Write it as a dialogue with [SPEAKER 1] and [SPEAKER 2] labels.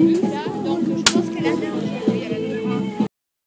[SPEAKER 1] Mm-hmm.